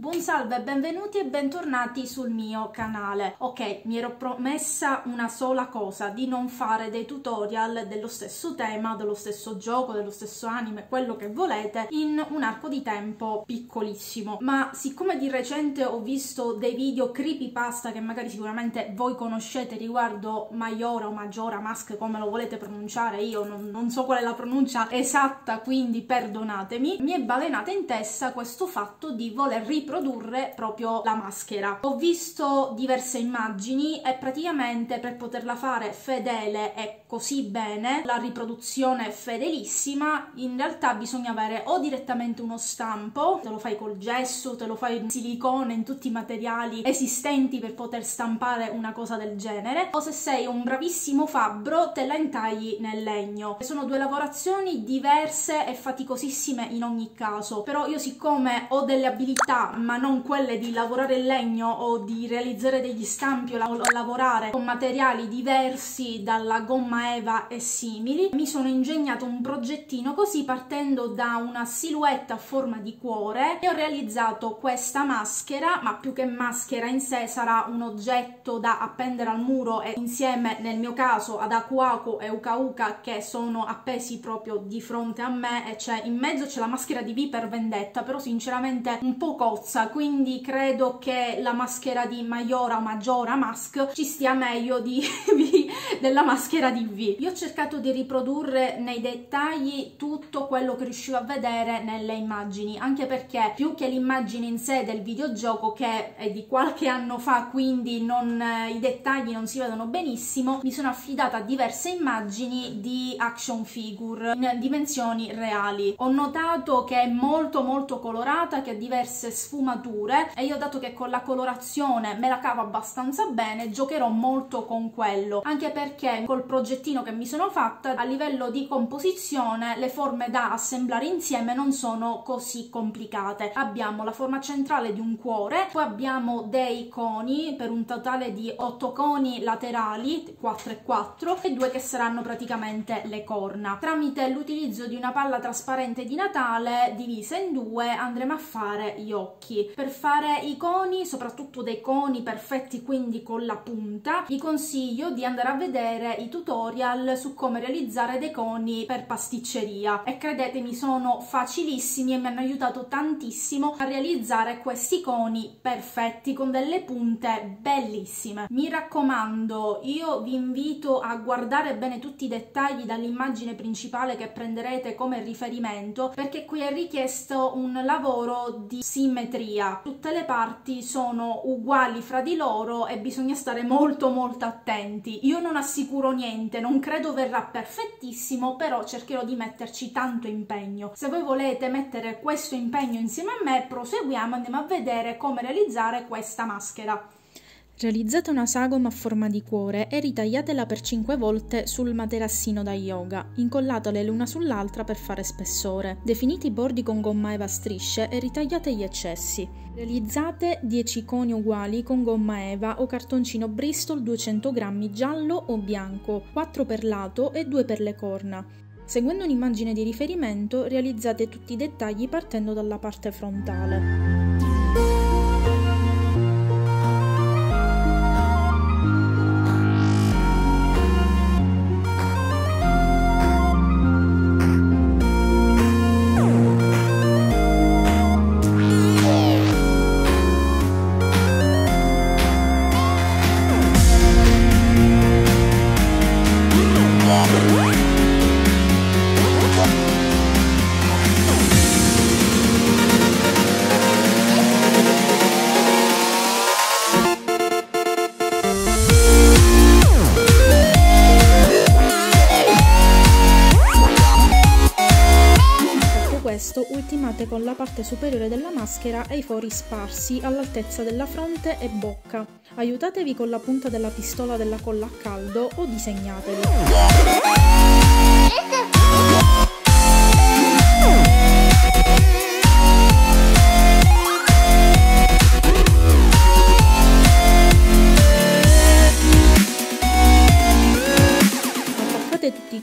Buon salve, benvenuti e bentornati sul mio canale. Ok, mi ero promessa una sola cosa, di non fare dei tutorial dello stesso tema, dello stesso gioco, dello stesso anime, quello che volete, in un arco di tempo piccolissimo. Ma siccome di recente ho visto dei video creepypasta che magari sicuramente voi conoscete riguardo Maiora o Majora Mask, come lo volete pronunciare, io non, non so qual è la pronuncia esatta, quindi perdonatemi, mi è balenata in testa questo fatto di voler riprodurre riprodurre proprio la maschera. Ho visto diverse immagini e praticamente per poterla fare fedele e così bene, la riproduzione fedelissima, in realtà bisogna avere o direttamente uno stampo, te lo fai col gesso, te lo fai in silicone, in tutti i materiali esistenti per poter stampare una cosa del genere, o se sei un bravissimo fabbro te la intagli nel legno. Sono due lavorazioni diverse e faticosissime in ogni caso, però io siccome ho delle abilità ma non quelle di lavorare il legno o di realizzare degli stampi o lavorare con materiali diversi dalla gomma eva e simili, mi sono ingegnato un progettino così partendo da una silhouette a forma di cuore e ho realizzato questa maschera, ma più che maschera in sé sarà un oggetto da appendere al muro e insieme nel mio caso ad Akuaku e Uka Uka che sono appesi proprio di fronte a me e c'è in mezzo c'è la maschera di Viper Vendetta, però sinceramente un po' cozza rossa quindi credo che la maschera di Maiora o Maggiora Mask ci stia meglio di, della maschera di V. Io ho cercato di riprodurre nei dettagli tutto quello che riuscivo a vedere nelle immagini anche perché più che l'immagine in sé del videogioco che è di qualche anno fa quindi non, i dettagli non si vedono benissimo mi sono affidata a diverse immagini di action figure in dimensioni reali. Ho notato che è molto molto colorata, che ha diverse sfumature sfumature e io dato che con la colorazione me la cavo abbastanza bene giocherò molto con quello. Anche perché col progettino che mi sono fatta a livello di composizione le forme da assemblare insieme non sono così complicate. Abbiamo la forma centrale di un cuore poi abbiamo dei coni per un totale di 8 coni laterali 4 e 4 e due che saranno praticamente le corna. Tramite l'utilizzo di una palla trasparente di Natale divisa in due andremo a fare gli occhi occhi. Per fare i coni, soprattutto dei coni perfetti quindi con la punta, vi consiglio di andare a vedere i tutorial su come realizzare dei coni per pasticceria e credetemi sono facilissimi e mi hanno aiutato tantissimo a realizzare questi coni perfetti con delle punte bellissime. Mi raccomando, io vi invito a guardare bene tutti i dettagli dall'immagine principale che prenderete come riferimento perché qui è richiesto un lavoro di simmetria geometria. Tutte le parti sono uguali fra di loro e bisogna stare molto molto attenti. Io non assicuro niente, non credo verrà perfettissimo, però cercherò di metterci tanto impegno. Se voi volete mettere questo impegno insieme a me, proseguiamo andiamo a vedere come realizzare questa maschera. Realizzate una sagoma a forma di cuore e ritagliatela per 5 volte sul materassino da yoga, incollatele l'una sull'altra per fare spessore. Definite i bordi con gomma eva strisce e ritagliate gli eccessi. Realizzate 10 coni uguali con gomma eva o cartoncino Bristol 200 g giallo o bianco, 4 per lato e 2 per le corna. Seguendo un'immagine di riferimento realizzate tutti i dettagli partendo dalla parte frontale. Questo ultimate con la parte superiore della maschera e i fori sparsi all'altezza della fronte e bocca. Aiutatevi con la punta della pistola della colla a caldo o disegnateli.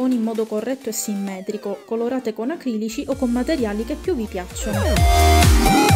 Tutti i coni in modo corretto e simmetrico, colorate con acrilici o con materiali che più vi piacciono.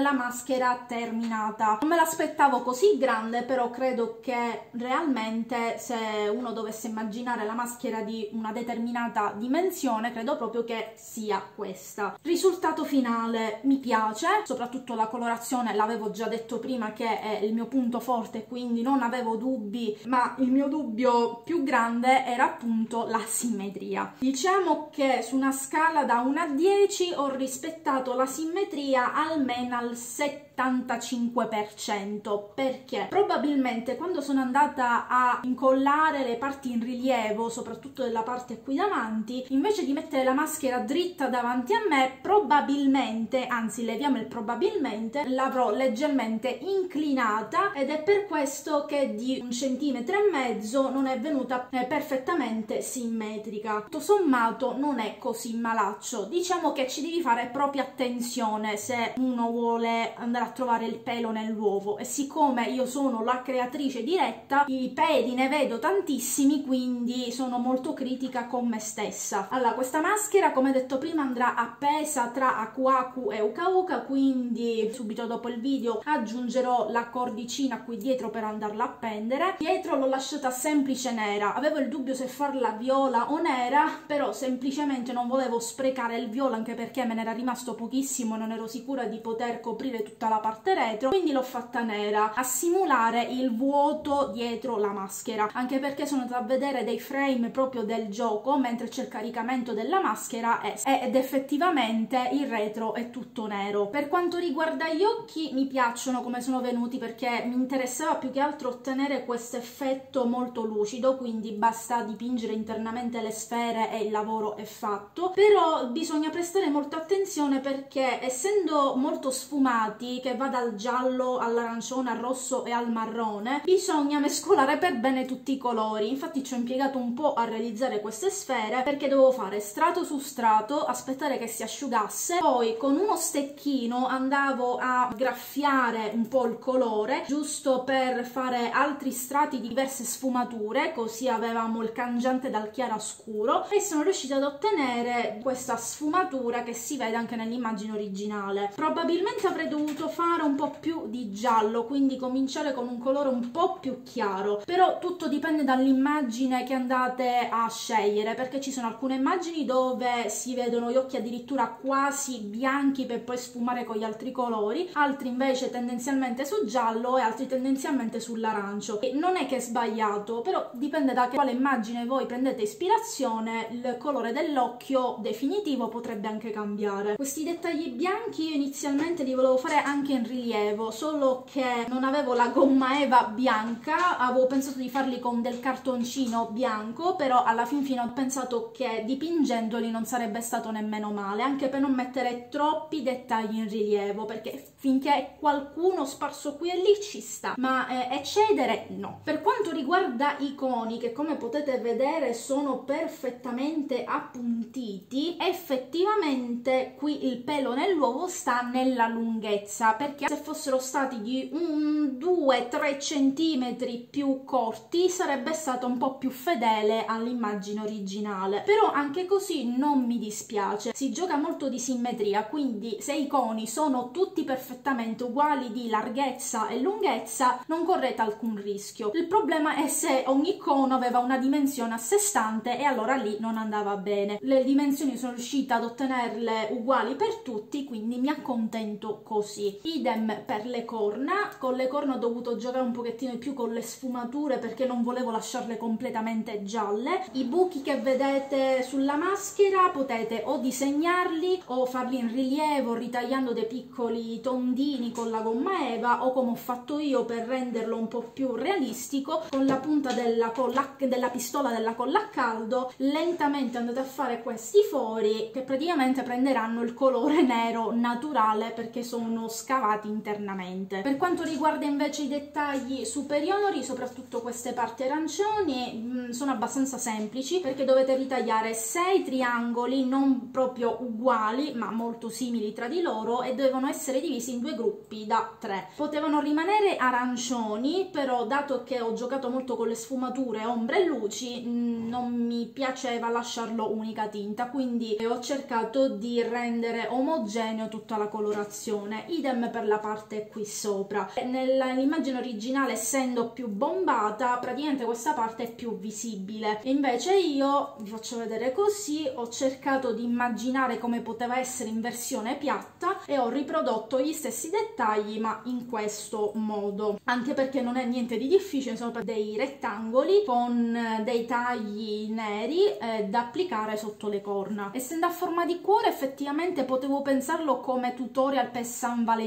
La maschera terminata. Non me l'aspettavo così grande però credo che realmente se uno dovesse immaginare la maschera di una determinata dimensione credo proprio che sia questa. Risultato finale mi piace soprattutto la colorazione l'avevo già detto prima che è il mio punto forte quindi non avevo dubbi ma il mio dubbio più grande era appunto la simmetria. Diciamo che su una scala da 1 a 10 ho rispettato la simmetria almeno al 7 75% perché probabilmente quando sono andata a incollare le parti in rilievo soprattutto della parte qui davanti invece di mettere la maschera dritta davanti a me probabilmente anzi leviamo il probabilmente l'avrò leggermente inclinata ed è per questo che di un centimetro e mezzo non è venuta eh, perfettamente simmetrica. Tutto sommato non è così malaccio. Diciamo che ci devi fare proprio attenzione se uno vuole andare a trovare il pelo nell'uovo. E siccome io sono la creatrice diretta i peli ne vedo tantissimi quindi sono molto critica con me stessa. Allora questa maschera come detto prima andrà appesa tra Aku e Uka Uka quindi subito dopo il video aggiungerò la cordicina qui dietro per andarla a appendere dietro l'ho lasciata semplice nera. Avevo il dubbio se farla viola o nera però semplicemente non volevo sprecare il viola anche perché me n'era rimasto pochissimo non ero sicura di poter coprire tutta la la parte retro quindi l'ho fatta nera a simulare il vuoto dietro la maschera anche perché sono andata a vedere dei frame proprio del gioco mentre c'è il caricamento della maschera ed effettivamente il retro è tutto nero. Per quanto riguarda gli occhi mi piacciono come sono venuti perché mi interessava più che altro ottenere questo effetto molto lucido quindi basta dipingere internamente le sfere e il lavoro è fatto. Però bisogna prestare molta attenzione perché essendo molto sfumati che va dal giallo all'arancione, al rosso e al marrone, bisogna mescolare per bene tutti i colori. Infatti ci ho impiegato un po' a realizzare queste sfere perché dovevo fare strato su strato, aspettare che si asciugasse, poi con uno stecchino andavo a graffiare un po' il colore, giusto per fare altri strati di diverse sfumature, così avevamo il cangiante dal chiaro a scuro e sono riuscita ad ottenere questa sfumatura che si vede anche nell'immagine originale. Probabilmente avrei dovuto fare un po' più di giallo, quindi cominciare con un colore un po' più chiaro, però tutto dipende dall'immagine che andate a scegliere, perché ci sono alcune immagini dove si vedono gli occhi addirittura quasi bianchi per poi sfumare con gli altri colori, altri invece tendenzialmente su giallo e altri tendenzialmente sull'arancio. Non è che è sbagliato, però dipende da quale immagine voi prendete ispirazione, il colore dell'occhio definitivo potrebbe anche cambiare. Questi dettagli bianchi io inizialmente li volevo fare anche anche in rilievo solo che non avevo la gomma eva bianca avevo pensato di farli con del cartoncino bianco però alla fin fine ho pensato che dipingendoli non sarebbe stato nemmeno male anche per non mettere troppi dettagli in rilievo perché finché qualcuno sparso qui e lì ci sta ma eh, eccedere no. Per quanto riguarda i coni che come potete vedere sono perfettamente appuntiti effettivamente qui il pelo nell'uovo sta nella lunghezza perché se fossero stati di un 2-3 centimetri più corti sarebbe stato un po' più fedele all'immagine originale. Però anche così non mi dispiace. Si gioca molto di simmetria quindi se i coni sono tutti perfettamente uguali di larghezza e lunghezza non correte alcun rischio. Il problema è se ogni cono aveva una dimensione a sé stante e allora lì non andava bene. Le dimensioni sono riuscita ad ottenerle uguali per tutti quindi mi accontento così idem per le corna. Con le corna ho dovuto giocare un pochettino di più con le sfumature perché non volevo lasciarle completamente gialle. I buchi che vedete sulla maschera potete o disegnarli o farli in rilievo ritagliando dei piccoli tondini con la gomma eva o come ho fatto io per renderlo un po' più realistico con la punta della, colla, della pistola della colla a caldo lentamente andate a fare questi fori che praticamente prenderanno il colore nero naturale perché sono scavati scavati internamente. Per quanto riguarda invece i dettagli superiori, soprattutto queste parti arancioni, mm, sono abbastanza semplici perché dovete ritagliare sei triangoli non proprio uguali ma molto simili tra di loro e devono essere divisi in due gruppi da tre. Potevano rimanere arancioni però dato che ho giocato molto con le sfumature, ombre e luci mm, non mi piaceva lasciarlo unica tinta quindi ho cercato di rendere omogeneo tutta la colorazione idem per la parte qui sopra. Nell'immagine originale essendo più bombata praticamente questa parte è più visibile. Invece io vi faccio vedere così ho cercato di immaginare come poteva essere in versione piatta e ho riprodotto gli stessi dettagli ma in questo modo. Anche perché non è niente di difficile sono dei rettangoli con dei tagli neri eh, da applicare sotto le corna. Essendo a forma di cuore effettivamente potevo pensarlo come tutorial per San Valentino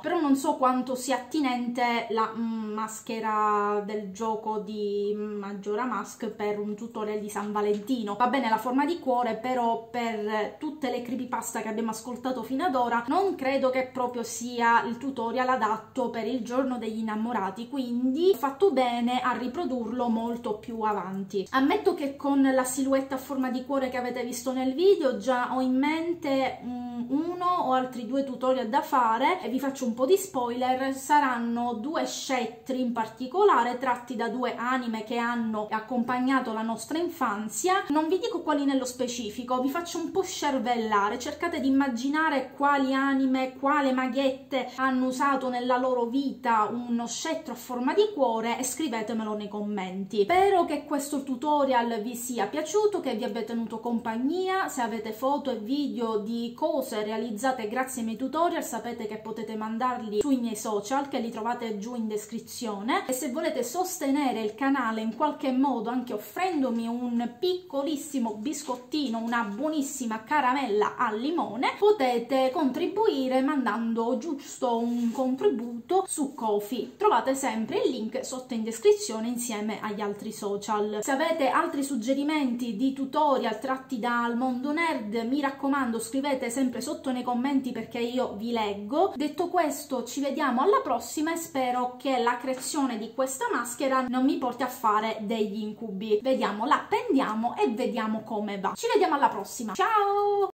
però non so quanto sia attinente la maschera del gioco di Maggiora Mask per un tutorial di San Valentino. Va bene la forma di cuore però per tutte le creepypasta che abbiamo ascoltato fino ad ora non credo che proprio sia il tutorial adatto per il giorno degli innamorati quindi ho fatto bene a riprodurlo molto più avanti. Ammetto che con la silhouette a forma di cuore che avete visto nel video già ho in mente um, uno o altri due tutorial da fare e vi faccio un po' di spoiler. Saranno due scettri in particolare tratti da due anime che hanno accompagnato la nostra infanzia. Non vi dico quali nello specifico vi faccio un po' scervellare. Cercate di immaginare quali anime quale maghette hanno usato nella loro vita uno scettro a forma di cuore e scrivetemelo nei commenti. Spero che questo tutorial vi sia piaciuto che vi abbia tenuto compagnia. Se avete foto e video di cose realizzate grazie ai miei tutorial sapete che potete mandarli sui miei social che li trovate giù in descrizione. E se volete sostenere il canale in qualche modo anche offrendomi un piccolissimo biscottino una buonissima caramella al limone potete contribuire mandando giusto un contributo su Kofi. Trovate sempre il link sotto in descrizione insieme agli altri social. Se avete altri suggerimenti di tutorial tratti dal mondo nerd mi raccomando scrivete sempre sotto nei commenti perché io vi leggo. Detto questo ci vediamo alla prossima e spero che la creazione di questa maschera non mi porti a fare degli incubi. Vediamo la prendiamo e vediamo come va. Ci vediamo alla prossima. Ciao